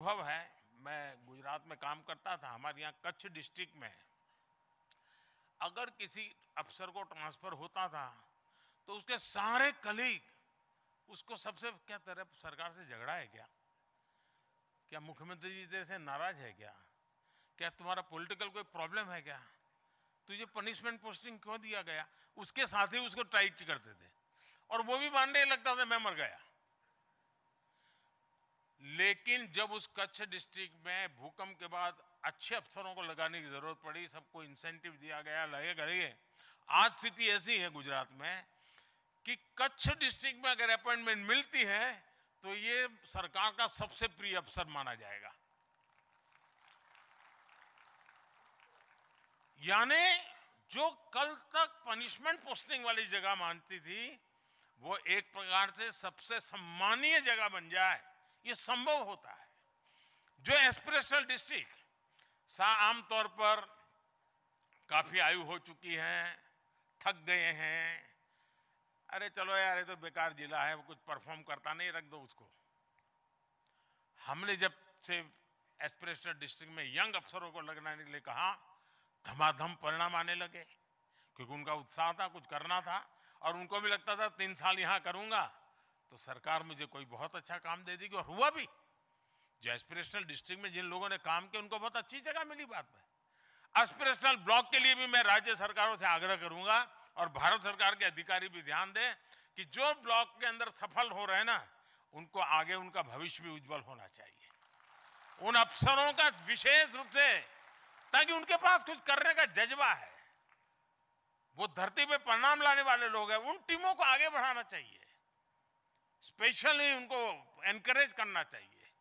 अनुभव है, मैं गुजरात में काम करता था, हमारे यहाँ कच्छ डिस्ट्रिक्ट में अगर किसी अफसर को ट्रांसफ़र होता था तो उसके सारे कलीग उसको सबसे, क्या तेरे सरकार से झगड़ा है क्या? क्या मुख्यमंत्री जी तेरे से नाराज़ है क्या? क्या तुम्हारा पॉलिटिकल कोई प्रॉब्लम है क्या? तुझे पनिशमेंट पोस्टिंग क्यों दिया गया? उसके साथ ही उसको टाइट करते थे। और वो भी मानने लगता था, मैं मर गया। लेकिन जब उस कच्छ डिस्ट्रिक्ट में भूकंप के बाद अच्छे अफसरों को लगाने की ज़रूरत पड़ी, सबको इंसेंटिव दिया गया, लगे गए आज स्थिति ऐसी है गुजरात में कि कच्छ डिस्ट्रिक्ट में अगर अपॉइंटमेंट मिलती है तो ये सरकार का सबसे प्रिय अफसर माना जाएगा। यानी जो कल तक पनिशमेंट पोस्टिंग वाली जगह मानती थी, वो एक प्रकार से सबसे सम्मानीय जगह बन जाए। ये संभव होता है। जो एस्पिरेशनल डिस्ट्रिक्ट आमतौर पर काफ़ी आयु हो चुकी है, थक गए हैं। अरे चलो यार, ये तो बेकार जिला है, वो कुछ परफॉर्म करता नहीं, रख दो उसको। हमने जब से एस्पिरेशनल डिस्ट्रिक्ट में यंग अफसरों को लगने के लिए कहा, धमाधम परिणाम आने लगे। क्योंकि उनका उत्साह था, कुछ करना था, और उनको भी लगता था, तीन साल यहाँ करूँगा। तो सरकार मुझे कोई बहुत अच्छा काम दे देगी और हुआ भी। जो एस्पिरेशनल डिस्ट्रिक्ट में जिन लोगों ने काम किया, उनको बहुत अच्छी जगह मिली बात में। एस्पिरेशनल ब्लॉक के लिए भी मैं राज्य सरकारों से आग्रह करूँगा और भारत सरकार के अधिकारी भी ध्यान दें कि जो ब्लॉक के अंदर सफल हो रहे ना, उनको आगे उनका भविष्य भी उज्जवल होना चाहिए। उन अफसरों का विशेष रूप से, ताकि उनके पास कुछ करने का जज्बा है। वो धरती पे परिणाम लाने वाले लोग हैं, उन टीमों को आगे बढ़ाना चाहिए। स्पेशली उनको एनकरेज करना चाहिए।